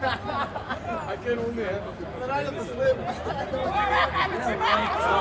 I can't only have. But I have to slip.